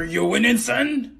Are you winning, son?